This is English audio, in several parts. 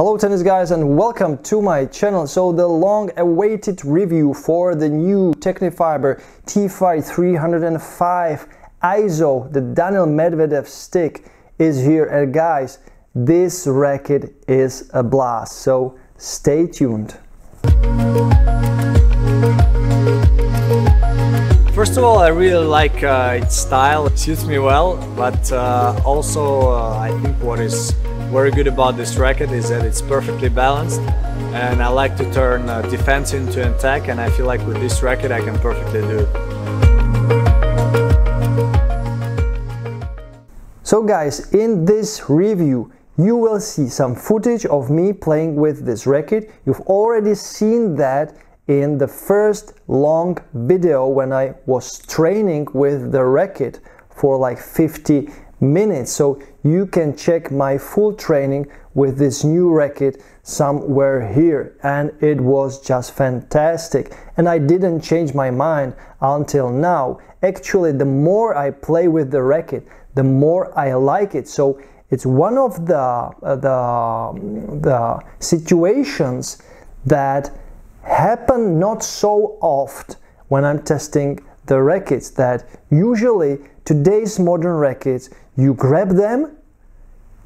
Hello tennis guys and welcome to my channel. So the long awaited review for the new Tecnifibre T-Fight 305 ISO, the Daniil Medvedev stick is here and guys, this racket is a blast. So stay tuned. First of all, I really like uh, its style, it suits me well, but uh, also uh, I think what is very good about this racket is that it's perfectly balanced and I like to turn uh, defense into attack and I feel like with this racket I can perfectly do it. So guys, in this review you will see some footage of me playing with this racket. You've already seen that in the first long video when I was training with the racket for like 50 minutes. So you can check my full training with this new racket somewhere here and it was just fantastic and I didn't change my mind until now. Actually, the more I play with the racket, the more I like it. So it's one of the uh, the the situations that happen not so oft when I'm testing the rackets that usually today's modern rackets you grab them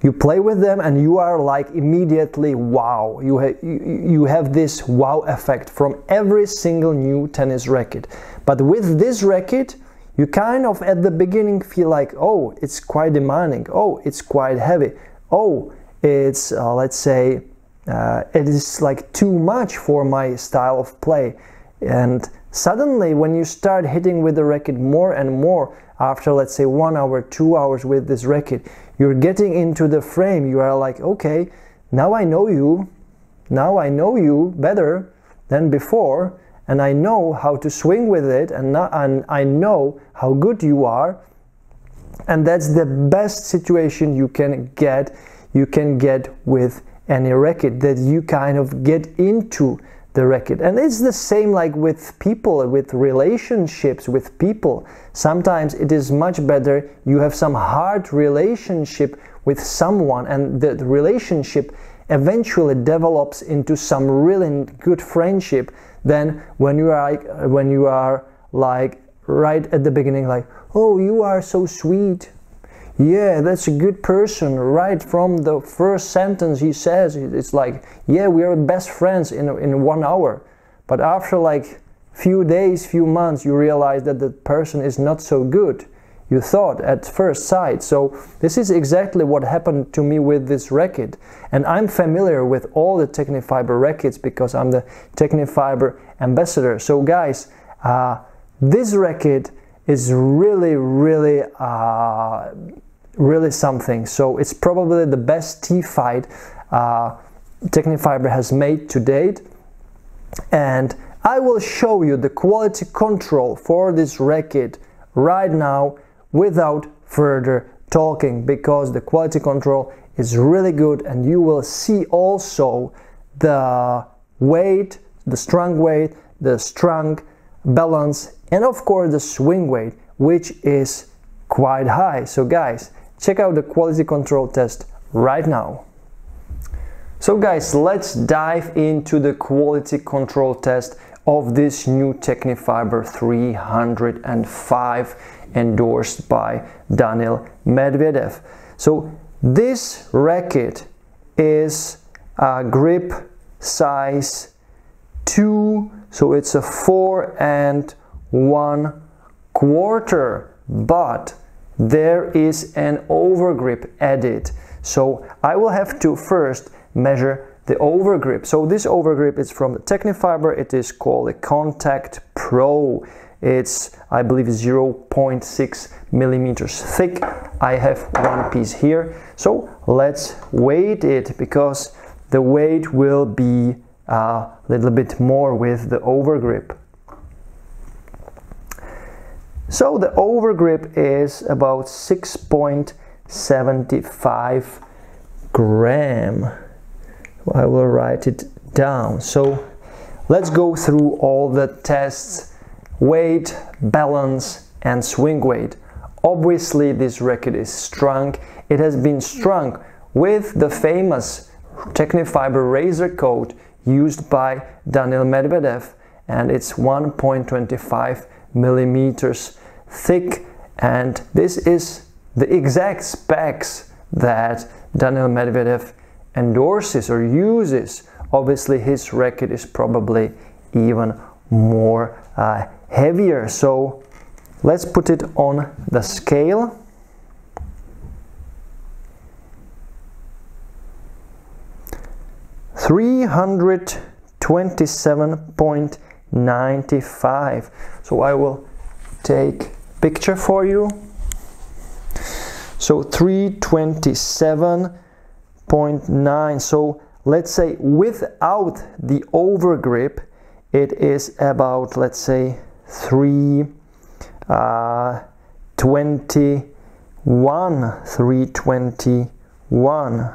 you play with them and you are like immediately wow. You, ha- you have this wow effect from every single new tennis racket. But with this racket you kind of at the beginning feel like oh it's quite demanding. Oh it's quite heavy. Oh it's uh, let's say uh, it is like too much for my style of play and suddenly when you start hitting with the racket more and more after let's say one hour two hours with this racket you're getting into the frame. You are like okay now i know you. Now i know you better than before and i know how to swing with it and, not, and i know how good you are. And that's the best situation you can get you can get with any racket that you kind of get into the record. and it's the same like with people with relationships with people sometimes it is much better you have some hard relationship with someone and the relationship eventually develops into some really good friendship than when you are like, when you are like right at the beginning like oh you are so sweet yeah that's a good person. Right from the first sentence he says it's like yeah we are best friends in, in one hour. But after like few days few months you realize that the person is not so good you thought at first sight. So this is exactly what happened to me with this racket. And i'm familiar with all the Tecnifibre rackets because i'm the Tecnifibre ambassador. So guys uh, this racket is really really uh, really something. So it's probably the best T-Fight uh, Tecnifibre has made to date. And I will show you the quality control for this racket right now without further talking because the quality control is really good and you will see also the weight, the strong weight, the strong balance and of course the swing weight which is quite high. So guys, check out the quality control test right now. So guys, let's dive into the quality control test of this new Tecnifibre 305 endorsed by Daniil Medvedev. So this racket is a grip size 2, so it's a 4 and 1 quarter, but there is an overgrip added. So I will have to first measure the overgrip. So this overgrip is from the Tecnifibre. It is called a Contact Pro. It's, I believe, 0.6 millimeters thick. I have one piece here. So let's weight it because the weight will be uh, a little bit more with the overgrip. So the overgrip is about 6.75 gram. I will write it down. So let's go through all the tests weight, balance, and swing weight. Obviously, this racket is strung. It has been strung with the famous Tecnifibre Razor Code used by Daniil Medvedev and it's 1.25 millimeters thick and this is the exact specs that Daniil Medvedev endorses or uses. Obviously his racket is probably even more uh, heavier so let's put it on the scale Three hundred twenty-seven point 95 so I will take picture for you. So 327.9 so let's say without the overgrip it is about let's say 3 uh, 21 321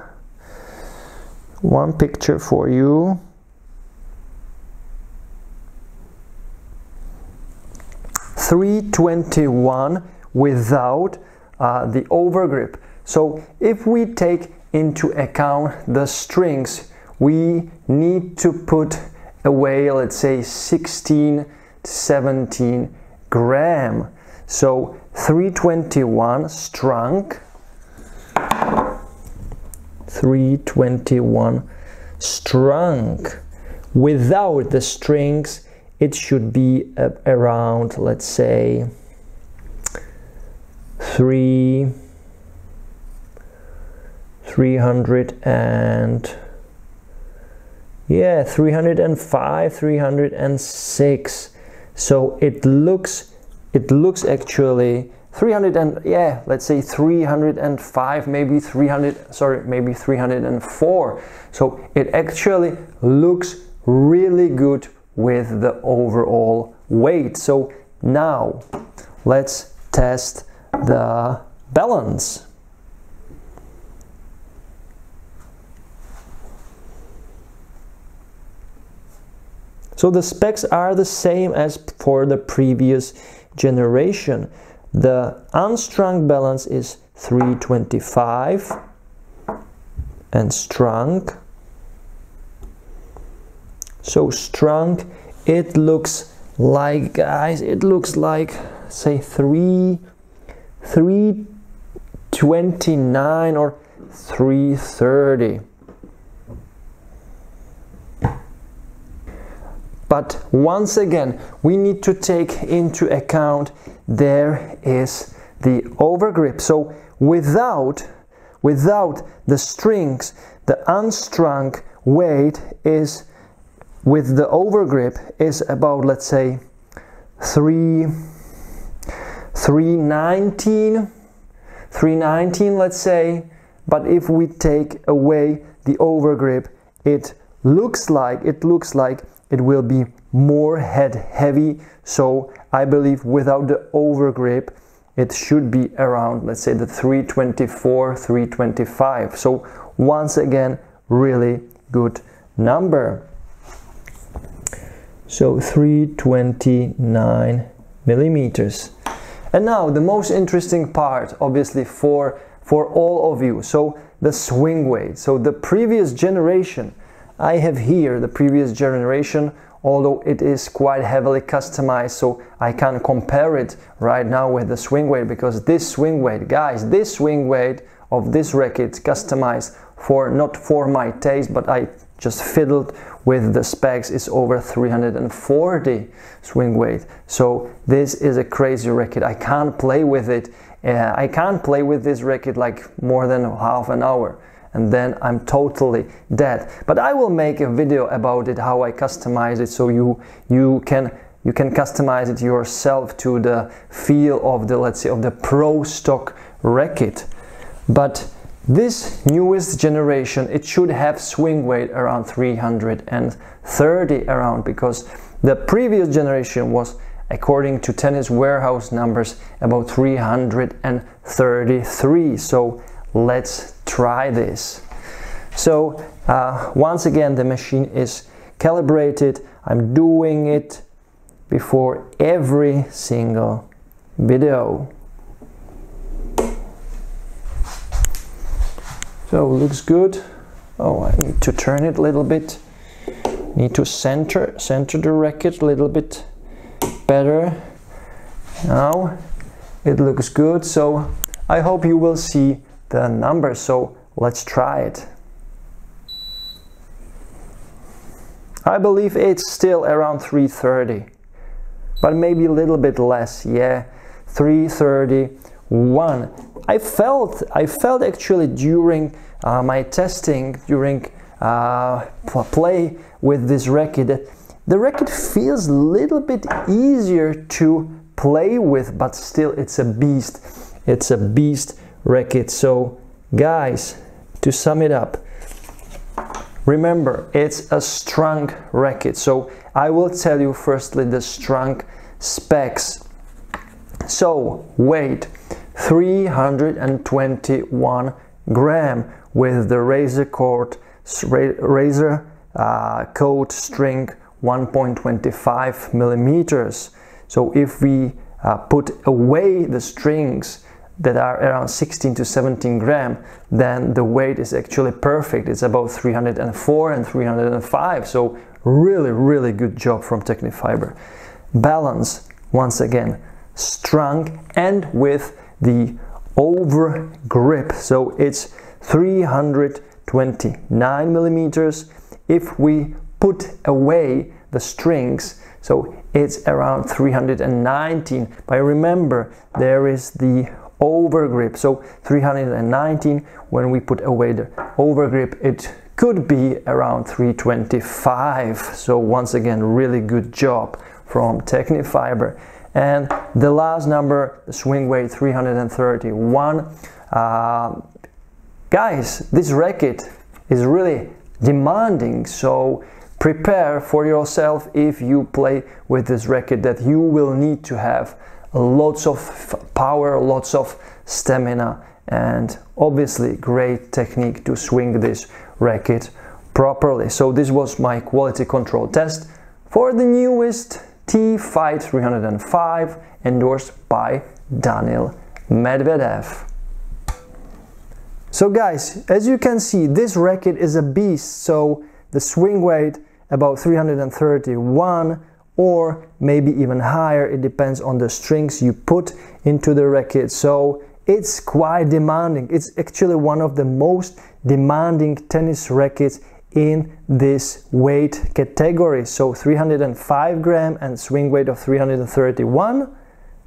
one picture for you 321 without uh, the overgrip. So if we take into account the strings, we need to put away, let's say 16 17 gram. So 321 strung, 321 strung without the strings it should be uh, around let's say three 300 and yeah 305 306 so it looks it looks actually 300 and yeah let's say 305 maybe 300 sorry maybe 304 so it actually looks really good with the overall weight. So now let's test the balance. So the specs are the same as for the previous generation. The unstrung balance is 325 and strung so strong. It looks like guys it looks like say 3 329 or 330 but once again we need to take into account there is the overgrip. So without without the strings the unstrung weight is with the overgrip is about let's say 3 319 319 let's say. But if we take away the overgrip it looks like it looks like it will be more head heavy. So I believe without the overgrip it should be around let's say the 324 325 so once again really good number so 329 millimeters. And now the most interesting part obviously for for all of you. So the swing weight. So the previous generation i have here the previous generation although it is quite heavily customized so i can compare it right now with the swing weight because this swing weight guys this swing weight of this racket customized for not for my taste but i just fiddled with the specs is over 340 swing weight. So this is a crazy racket i can't play with it. Uh, i can't play with this racket like more than half an hour and then i'm totally dead. But i will make a video about it how i customize it so you you can you can customize it yourself to the feel of the let's say of the pro stock racket but this newest generation, it should have swing weight around 330 around because the previous generation was according to tennis warehouse numbers about 333 so let's try this. So uh, once again the machine is calibrated. I'm doing it before every single video So it looks good. Oh, I need to turn it a little bit. Need to center, center the racket a little bit better. Now it looks good. So I hope you will see the number. So let's try it. I believe it's still around 330, but maybe a little bit less. Yeah, 331. I felt, I felt actually during uh, my testing, during uh, play with this racket, that the racket feels a little bit easier to play with, but still it's a beast. It's a beast racket. So, guys, to sum it up, remember it's a strong racket. So, I will tell you firstly the strong specs. So, weight 321 gram with the Razor Code razor uh, Code string 1.25 millimeters so if we uh, put away the strings that are around 16 to 17 gram, then the weight is actually perfect. It's about 304 and 305. So really, really good job from Tecnifibre. Balance, once again, strong and with the over grip. So it's 329 millimeters. If we put away the strings, so it's around 319 but remember there is the overgrip so 319 when we put away the overgrip it could be around 325 so once again really good job from Tecnifibre and the last number swing weight 331 uh, guys this racket is really demanding so prepare for yourself if you play with this racket that you will need to have lots of power, lots of stamina, and obviously great technique to swing this racket properly. So this was my quality control test for the newest T-Fight 305 endorsed by Daniil Medvedev. So guys, as you can see, this racket is a beast. So the swing weight about 331 or maybe even higher. It depends on the strings you put into the racket. So it's quite demanding. It's actually one of the most demanding tennis rackets in this weight category. So 305 gram and swing weight of 331.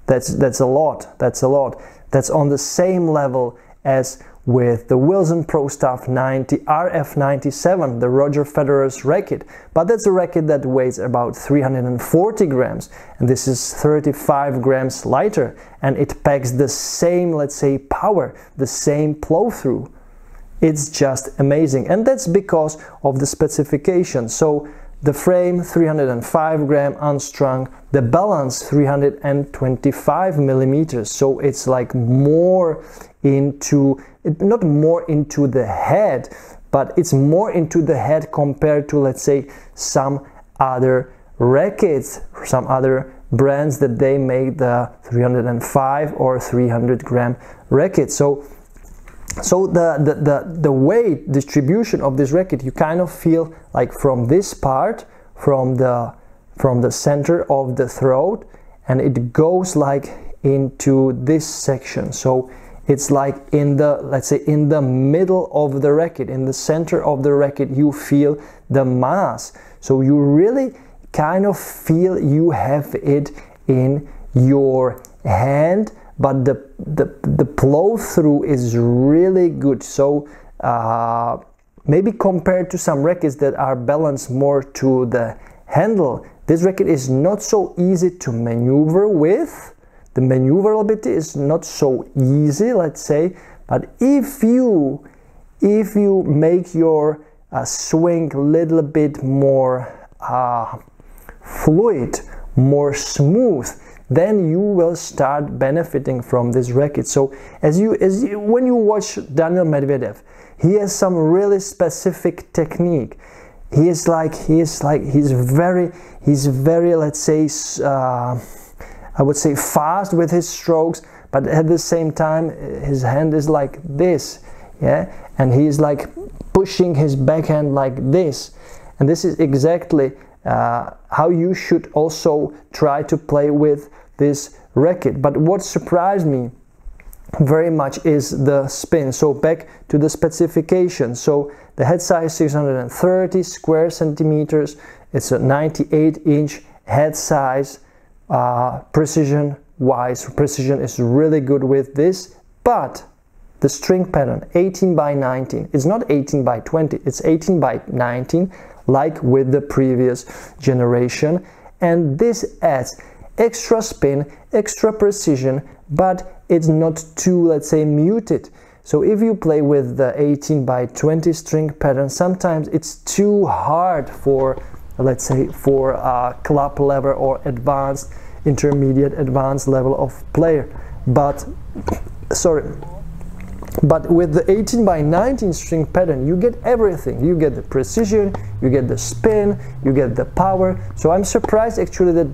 That's that's a lot. That's a lot. That's on the same level as with the Wilson Pro Staff 90 RF97, the Roger Federer's racket. But that's a racket that weighs about 340 grams, and this is 35 grams lighter, and it packs the same, let's say, power, the same flow through. It's just amazing, and that's because of the specification. So the frame 305 gram unstrung, the balance 325 millimeters, so it's like more into not more into the head, but it's more into the head compared to let's say some other rackets, some other brands that they make the 305 or 300 gram racket. So so the, the, the, the weight distribution of this racket you kind of feel like from this part from the from the center of the throat and it goes like into this section. So it's like in the let's say in the middle of the racket in the center of the racket you feel the mass. So you really kind of feel you have it in your hand but the the, the flow through is really good. So uh, maybe compared to some rackets that are balanced more to the handle this racket is not so easy to maneuver with. The maneuverability is not so easy let's say but if you if you make your uh, swing a little bit more uh, fluid more smooth then you will start benefiting from this racket. So as you as you, when you watch Daniil Medvedev he has some really specific technique. He is like he is like he's very he's very let's say uh, I would say fast with his strokes, but at the same time, his hand is like this. yeah? And he is like pushing his backhand like this. And this is exactly uh, how you should also try to play with this racket. But what surprised me very much is the spin. So back to the specification. So the head size 630 square centimeters. It's a 98 inch head size. Uh, precision wise precision is really good with this but the string pattern 18 by 19 it's not 18 by 20 it's 18 by 19 like with the previous generation. And this adds extra spin extra precision but it's not too let's say muted. So if you play with the 18 by 20 string pattern sometimes it's too hard for let's say for a club level or advanced intermediate advanced level of player. But sorry but with the 18 by 19 string pattern you get everything. You get the precision you get the spin you get the power. So i'm surprised actually that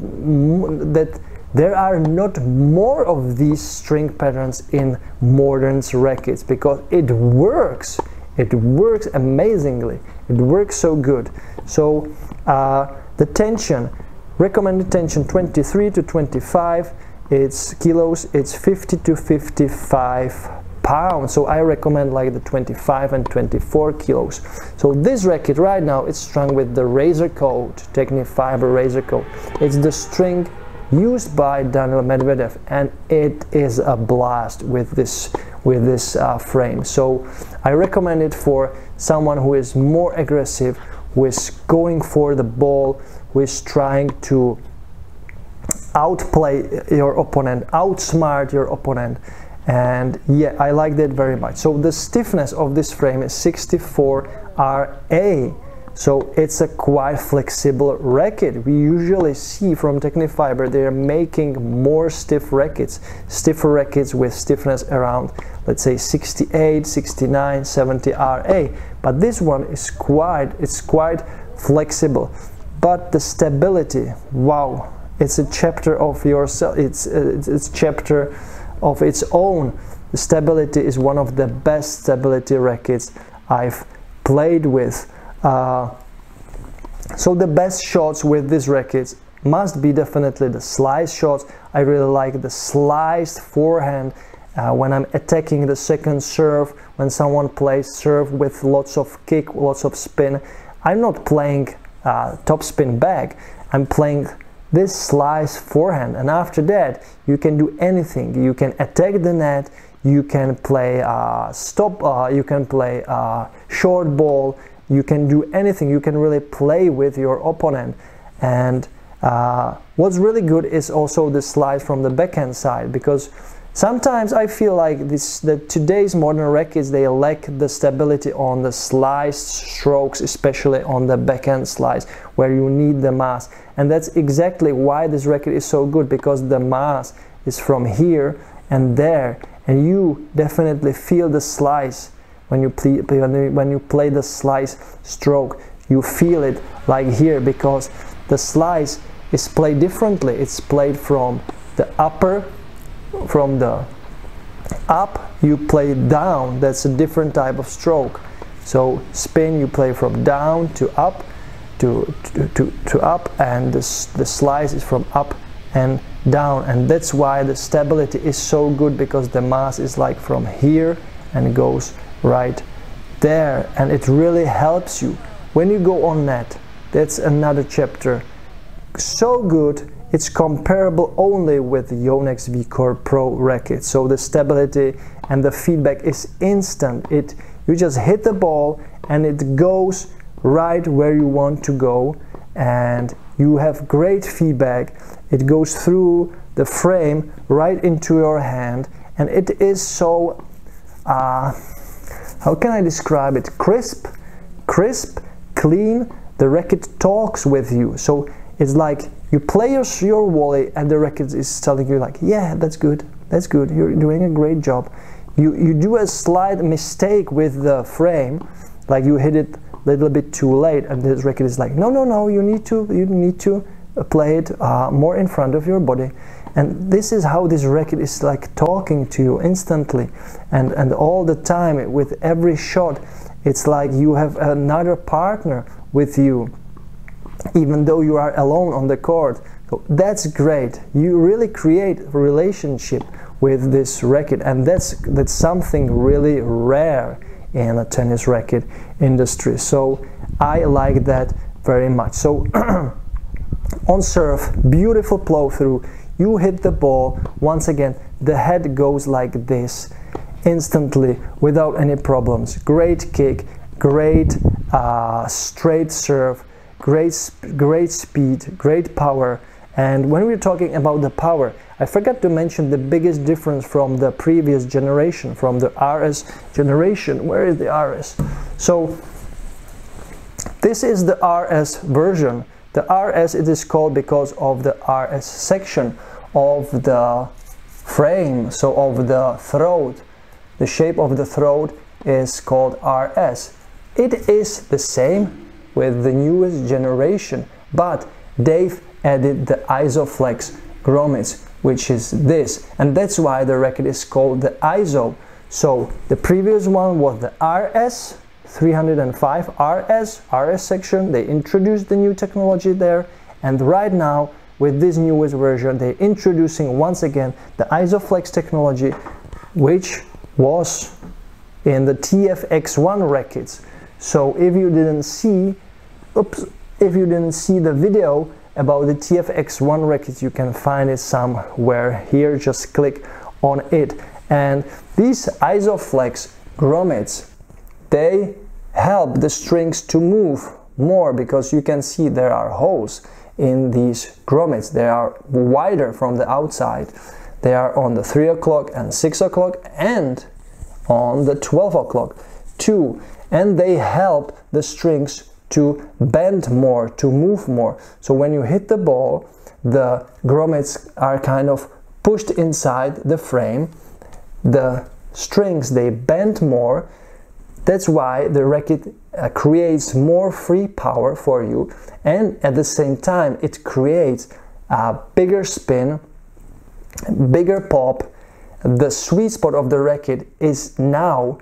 that there are not more of these string patterns in modern rackets because it works. It works amazingly. It works so good. So uh, the tension recommended tension 23 to 25 it's kilos it's 50 to 55 pounds so I recommend like the 25 and 24 kilos. So this racket right now it's strung with the Razor Code Tecnifibre Razor Code. It's the string used by Daniil Medvedev and it is a blast with this with this uh, frame. So I recommend it for someone who is more aggressive who is going for the ball who is trying to outplay your opponent outsmart your opponent and yeah I like that very much. So the stiffness of this frame is 64 RA so it's a quite flexible racket. We usually see from Tecnifibre they're making more stiff rackets stiffer rackets with stiffness around let's say 68 69 70 RA but this one is quite it's quite flexible. But the stability wow it's a chapter of yourself it's it's, it's chapter of its own. Stability is one of the best stability rackets I've played with. Uh, so the best shots with these rackets must be definitely the slice shots. I really like the sliced forehand uh, when I'm attacking the second serve, when someone plays serve with lots of kick, lots of spin. I'm not playing uh, top spin back, I'm playing this slice forehand and after that you can do anything. You can attack the net you can play uh, stop uh, you can play uh, short ball. You can do anything. You can really play with your opponent. And uh, what's really good is also the slice from the backhand side because Sometimes I feel like this that today's modern rackets they lack the stability on the slice strokes, especially on the backhand slice, where you need the mass. And that's exactly why this racket is so good because the mass is from here and there, and you definitely feel the slice when you play when you play the slice stroke. You feel it like here because the slice is played differently. It's played from the upper from the up you play down. That's a different type of stroke. So spin you play from down to up to to, to, to up and this, the slice is from up and down. And that's why the stability is so good because the mass is like from here and goes right there. And it really helps you. When you go on net that's another chapter. So good it's comparable only with the Yonex V-Core Pro racket. So the stability and the feedback is instant. It You just hit the ball and it goes right where you want to go and you have great feedback. It goes through the frame right into your hand and it is so, uh, how can I describe it? Crisp, crisp, clean. The racket talks with you. So it's like you play your, your volley and the record is telling you like, yeah, that's good, that's good, you're doing a great job. You, you do a slight mistake with the frame, like you hit it a little bit too late and the record is like, no, no, no, you need to, you need to play it uh, more in front of your body. And this is how this racket is like talking to you instantly. And and all the time with every shot it's like you have another partner with you even though you are alone on the court. So that's great. You really create a relationship with this racket and that's that's something really rare in a tennis racket industry. So i like that very much. So on serve beautiful flow through you hit the ball. Once again the head goes like this instantly without any problems. Great kick great uh, straight serve great great speed great power and when we're talking about the power I forgot to mention the biggest difference from the previous generation from the RS generation where is the RS so this is the RS version the RS it is called because of the RS section of the frame, so of the throat. The shape of the throat is called RS. It is the same with the newest generation, but they've added the Isoflex grommets, which is this, and that's why the racket is called the ISO. So the previous one was the RS 305 RS, RS section, they introduced the new technology there, and right now with this newest version they're introducing once again the isoflex technology which was in the tfx1 rackets so if you didn't see oops if you didn't see the video about the tfx1 rackets you can find it somewhere here just click on it and these isoflex grommets they help the strings to move more because you can see there are holes in these grommets. They are wider from the outside. They are on the 3 o'clock and 6 o'clock and on the 12 o'clock too. And they help the strings to bend more, to move more. So when you hit the ball, the grommets are kind of pushed inside the frame. The strings, they bend more. That's why the racket uh, creates more free power for you and at the same time it creates a bigger spin bigger pop the sweet spot of the racket is now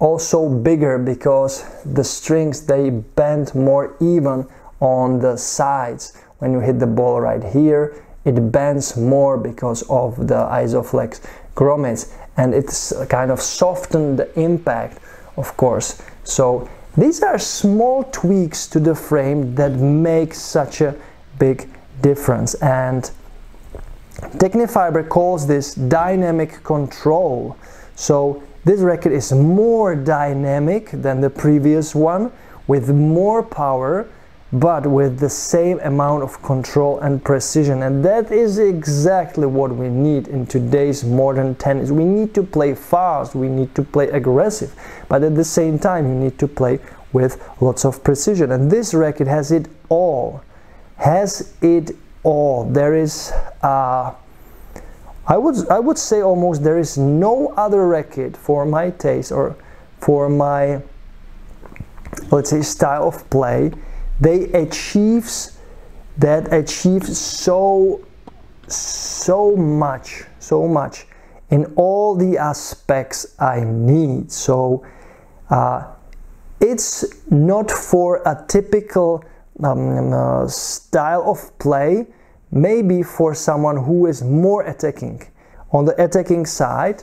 also bigger because the strings they bend more even on the sides. When you hit the ball right here it bends more because of the isoflex grommets and it's kind of softened the impact of course. So these are small tweaks to the frame that make such a big difference. And Tecnifibre calls this dynamic control. So this racket is more dynamic than the previous one with more power but with the same amount of control and precision. And that is exactly what we need in today's modern tennis. We need to play fast we need to play aggressive but at the same time you need to play with lots of precision. And this racket has it all. Has it all. There is uh, I would I would say almost there is no other record for my taste or for my let's say style of play. They achieves that achieves so so much so much in all the aspects I need. So uh, it's not for a typical um, uh, style of play maybe for someone who is more attacking on the attacking side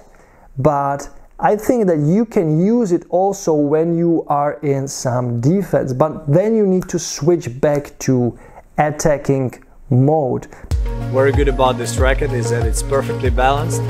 but I think that you can use it also when you are in some defense, but then you need to switch back to attacking mode. Very good about this racket is that it's perfectly balanced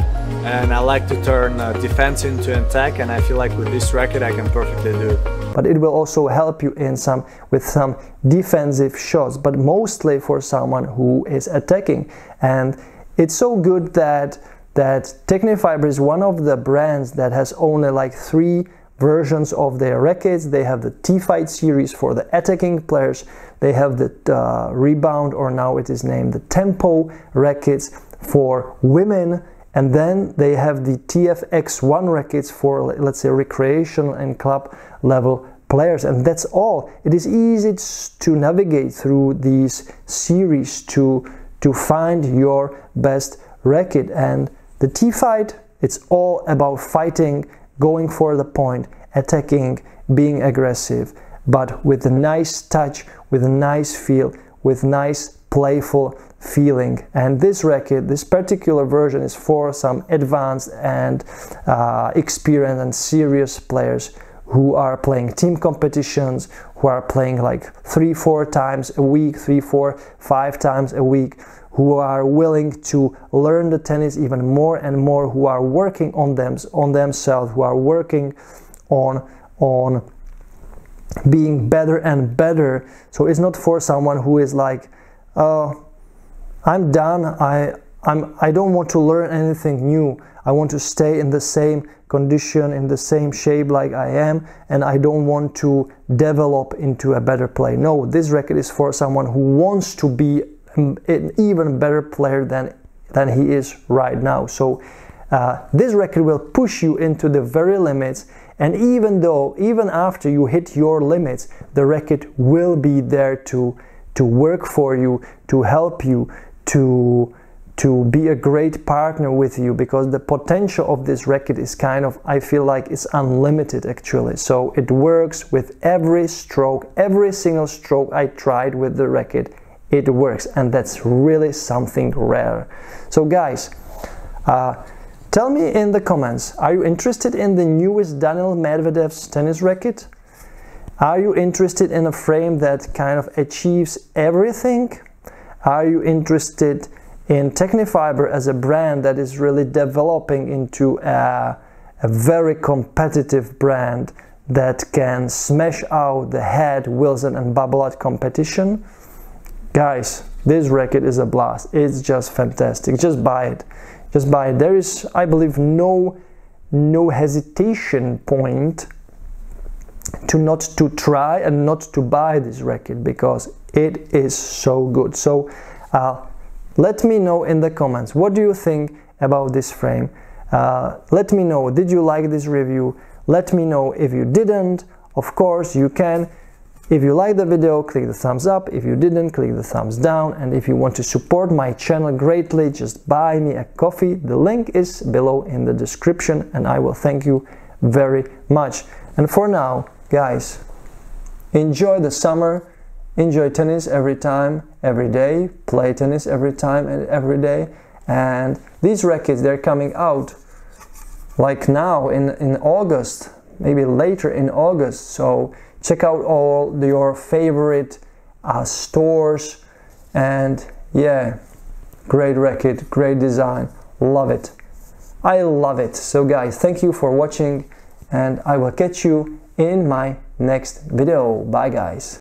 and I like to turn uh, defense into attack and I feel like with this racket I can perfectly do it. But it will also help you in some with some defensive shots, but mostly for someone who is attacking. And it's so good that that Tecnifibre is one of the brands that has only like three versions of their rackets. They have the T-Fight series for the attacking players. They have the uh, Rebound, or now it is named the Tempo rackets for women. And then they have the TFX1 rackets for, let's say, recreational and club level players. And that's all. It is easy to navigate through these series to, to find your best racket. And the T fight, it's all about fighting, going for the point, attacking, being aggressive, but with a nice touch, with a nice feel, with nice playful feeling. And this racket, this particular version, is for some advanced and uh, experienced and serious players who are playing team competitions, who are playing like three, four times a week, three, four, five times a week, who are willing to learn the tennis even more and more, who are working on them on themselves, who are working on on being better and better. So it's not for someone who is like, oh, I'm done. I I'm I don't want to learn anything new. I want to stay in the same condition, in the same shape like I am, and I don't want to develop into a better player. No, this racket is for someone who wants to be an even better player than than he is right now. So uh, this racket will push you into the very limits and even though even after you hit your limits the racket will be there to to work for you to help you to to be a great partner with you because the potential of this racket is kind of I feel like it's unlimited actually. So it works with every stroke every single stroke I tried with the racket it works and that's really something rare. So guys uh, tell me in the comments are you interested in the newest Daniil Medvedev's tennis racket are you interested in a frame that kind of achieves everything are you interested in Tecnifibre as a brand that is really developing into a, a very competitive brand that can smash out the head, Wilson and Babolat competition? Guys, this racket is a blast. It's just fantastic. Just buy it. Just buy it. There is, I believe, no no hesitation point to not to try and not to buy this racket because it is so good. So uh, let me know in the comments what do you think about this frame? Uh, let me know did you like this review? Let me know if you didn't. Of course you can. If you like the video click the thumbs up. If you didn't click the thumbs down. And if you want to support my channel greatly just buy me a coffee. The link is below in the description and I will thank you very much. And for now guys enjoy the summer enjoy tennis every time every day. Play tennis every time and every day. And these rackets they're coming out like now in in august maybe later in august. So check out all the, your favorite uh, stores. And yeah great racket great design. Love it. I love it. So guys thank you for watching and i will catch you in my next video. Bye guys.